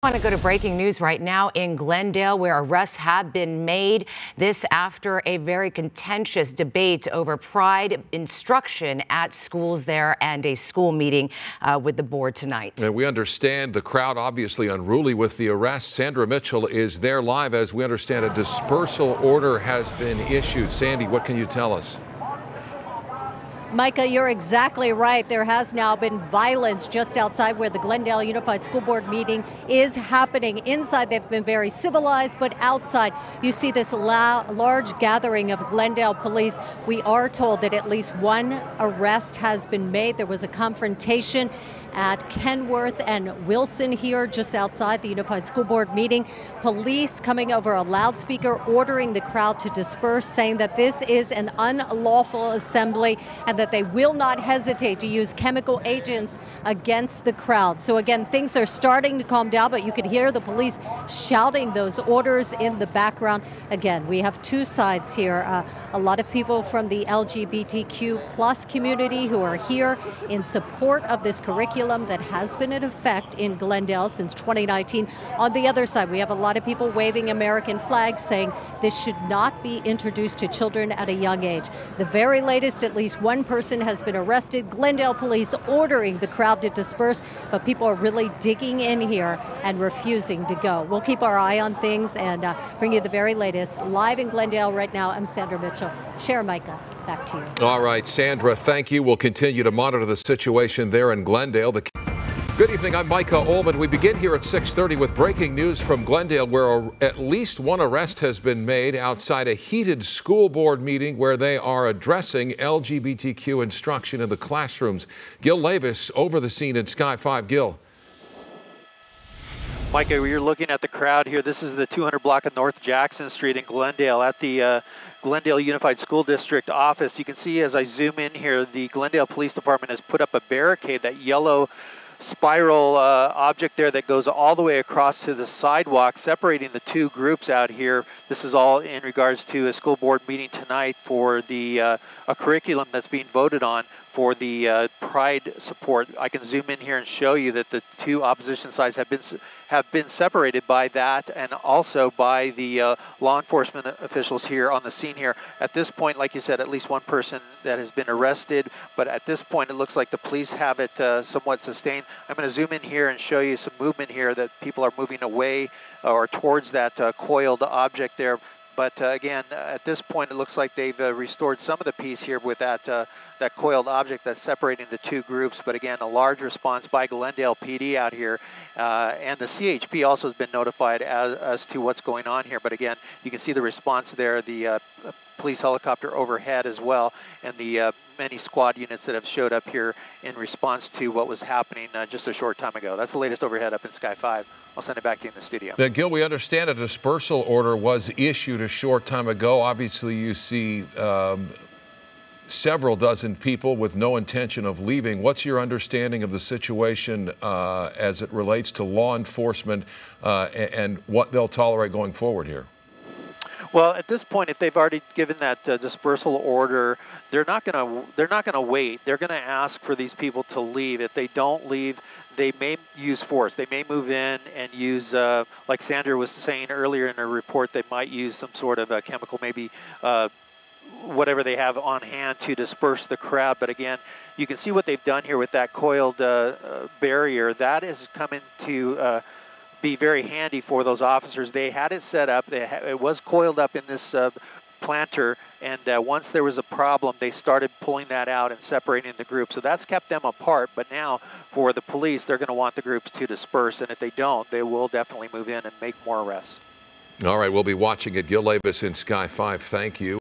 I want to go to breaking news right now in Glendale, where arrests have been made. This after a very contentious debate over pride instruction at schools there and a school meeting uh, with the board tonight. And we understand the crowd obviously unruly with the arrest. Sandra Mitchell is there live. As we understand, a dispersal order has been issued. Sandy, what can you tell us? Micah, you're exactly right. There has now been violence just outside where the Glendale Unified School Board meeting is happening. Inside, they've been very civilized, but outside, you see this la- large gathering of Glendale police. We are told that at least one arrest has been made. There was a confrontation at Kenwood and Wilson here, just outside the Unified School Board meeting. Police coming over a loudspeaker, ordering the crowd to disperse, saying that this is an unlawful assembly and that they will not hesitate to use chemical agents against the crowd. So, again, things are starting to calm down, but you can hear the police shouting those orders in the background. Again, we have two sides here. Uh, a lot of people from the LGBTQ plus community who are here in support of this curriculum that has been in effect in Glendale since 2019. On the other side, we have a lot of people waving American flags saying this should not be introduced to children at a young age. The very latest, at least one person has been arrested. Glendale police ordering the crowd to disperse, but people are really digging in here and refusing to go. We'll keep our eye on things and uh, bring you the very latest. Live in Glendale right now, I'm Sandra Mitchell. Share Micah. Back to you. All right, Sandra, thank you. We'll continue to monitor the situation there in Glendale. The Good evening. I'm Micah Ohlman. We begin here at 6:30 with breaking news from Glendale, where at least one arrest has been made outside a heated school board meeting where they are addressing LGBTQ instruction in the classrooms. Gil Leyvas over the scene in Sky 5. Gil. Micah, you're looking at the crowd here. This is the 200 block of North Jackson Street in Glendale at the uh, Glendale Unified School District office. You can see as I zoom in here, the Glendale Police Department has put up a barricade, that yellow spiral uh, object there that goes all the way across to the sidewalk, separating the two groups out here. This is all in regards to a school board meeting tonight for the uh, a curriculum that's being voted on for the uh, pride support. I can zoom in here and show you that the two opposition sides have been have been separated by that and also by the uh, law enforcement officials here on the scene here. At this point, like you said, at least one person that has been arrested, but at this point it looks like the police have it uh, somewhat sustained. I'm going to zoom in here and show you some movement here that people are moving away or towards that uh, coiled object there. But uh, again, at this point, it looks like they've uh, restored some of the peace here with that uh, that coiled object that's separating the two groups. But again, a large response by Glendale PD out here, uh, and the CHP also has been notified as, as to what's going on here. But again, you can see the response there. The uh, police helicopter overhead as well, and the uh, many squad units that have showed up here in response to what was happening uh, just a short time ago. That's the latest overhead up in Sky 5. I'll send it back to you in the studio. Now, Gil, we understand a dispersal order was issued a short time ago. Obviously, you see um, several dozen people with no intention of leaving. What's your understanding of the situation uh, as it relates to law enforcement uh, and what they'll tolerate going forward here? Well, at this point, if they've already given that uh, dispersal order, they're not going to they're not going to wait. They're going to ask for these people to leave. If they don't leave, they may use force. They may move in and use, uh, like Sandra was saying earlier in her report, they might use some sort of a chemical, maybe. Uh, whatever they have on hand to disperse the crowd. But again, you can see what they've done here with that coiled uh, uh barrier. That is coming to uh, be very handy for those officers. They had it set up. Ha- it was coiled up in this uh, planter, and uh, once there was a problem, they started pulling that out and separating the group. So that's kept them apart. But now, for the police, they're going to want the groups to disperse, and if they don't, they will definitely move in and make more arrests. All right, we'll be watching it. Gil Leyvas in Sky 5. Thank you.